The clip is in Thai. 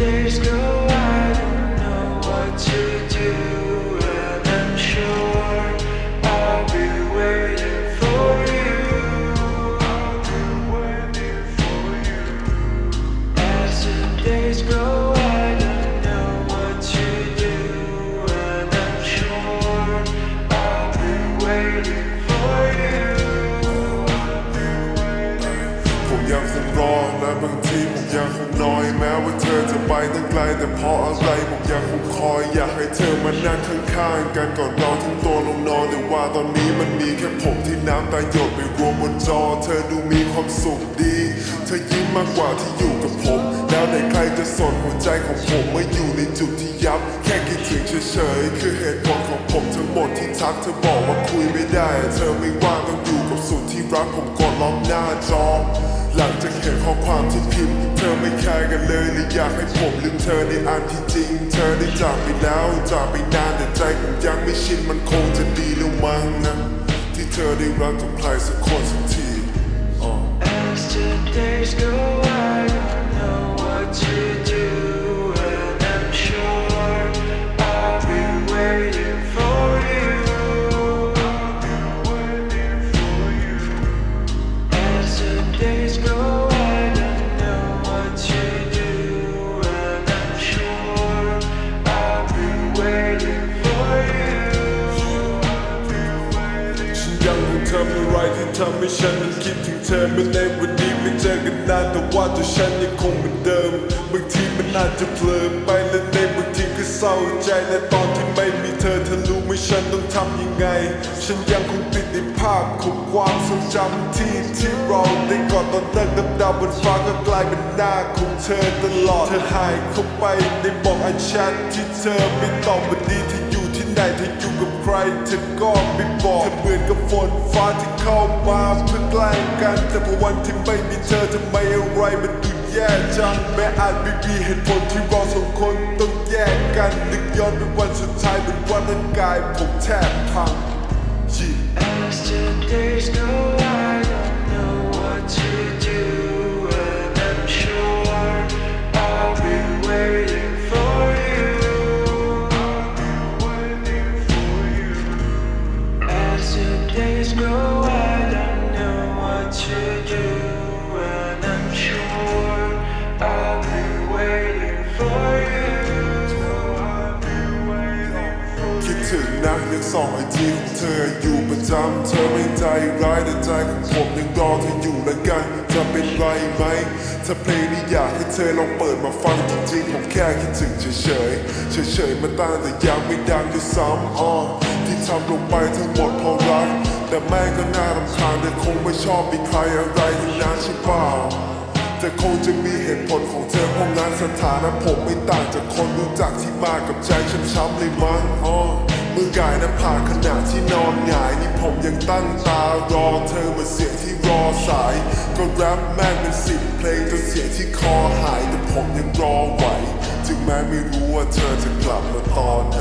days go ยังคงรอและบางทีผมยังคงน้อยแม้ว่าเธอจะไปตั้งไกลแต่เพราะอะไรผมยังคงคอยอยากให้เธอมานั่งข้างๆกันก่อนเราทิ้งตัวลงนอนแต่ว่าตอนนี้มันมีแค่ผมที่น้ำตาหยดไปรวมบนจอ เธอดูมีความสุขดี เธอยิ้มมากกว่าที่อยู่กับผม แล้วในใครจะสนหัวใจของผมเมื่ออยู่ในจุดที่ยับ แค่คิดถึงเฉยๆคือเหตุผลของผมทั้งหมดที่ทักเธอบอกว่าคุยไม่ได้ เธอไม่ว่างต้องอยู่กับสุดที่รักผมกดล็อกหน้าจอ หลังจากเห็นข้อความที่พิมพ์ เธอไม่แคร์กันเลยหรืออยากให้ผมลืมเธอในอันที่จริง เธอได้จากไปแล้วจากไปนานแต่ใจผมยังไม่ชินมันคงจะดีแล้วมั้งนะที่เธอได้รักกับใครสักคนสักทีอ๋อ As the days go, I ทำอะไรที่ทำให้ฉันนั้นคิดถึงเธอเมื่อในวันนี้ไม่เจอกันนานแต่ว่าตัวฉันยังคงเหมือนเดิมบางทีมันอาจจะเผลอไปและในบางทีก็เศร้าใจและตอนที่ไม่มีเธอเธอรู้ไหมฉันต้องทำยังไง ฉันยังคงติดในภาพของความทรงจำที่ที่เราได้กอดตอนนั่งนับดาวบนฟ้าก็กลายเป็นหน้าของเธอตลอดเธอหายเข้าไปในบอกไอแชทที่เธอไม่ตอบวันนี้ที่ ไหนเธออยู่กับใครเธอก็ไม่บอกเธอเหมือนกับฝนฟ้าที่เข้ามาเพื่อแกล้งกัน แต่พอวันที่ไม่มีเธอทำไมอะไรมันดูแย่จังแม้อาจไม่มีเหตุผลที่เราสองคนต้องแยกกันนึกย้อนไปวันสุดท้ายเป็นวันร่างกายผมแทบพัง Yeah. As the days go, นะยังส่องไอจีของเธออยู่ประจำเธอไม่ใจร้ายแต่ใจของผมยังรอเธออยู่และกัน จะเป็นไรไหมถ้าเพลงนี้อยากให้เธอลองเปิดมาฟังจริงๆผมแค่คิดถึงเฉยๆเฉยๆมาตั้งแต่ยังไม่ดังด้วยซ้ำอ๋อที่ทำลงไปทั้งหมดเพราะรัก แต่แม่ก็น่ารำคาญเธอคงไม่ชอบมีใครอะไรทั้งนั้นใช่เปล่าแต่คงจะมีเหตุผลของเธอเพราะงั้นสถานะผมไม่ต่างจากคนรู้จักที่มากับใจช้ำๆเลยมั้งอ๋อ มือกายน้ำผากขณะที่นอนหงายนี่ผมยังตั้งตารอเธอมาเสียงที่รอสาย ก็แรปแม่งเป็นสิบเพลงจนเสียงที่คอหายแต่ผมยังรอไหว ถึงแม้ไม่รู้ว่าเธอจะกลับมาตอนไหน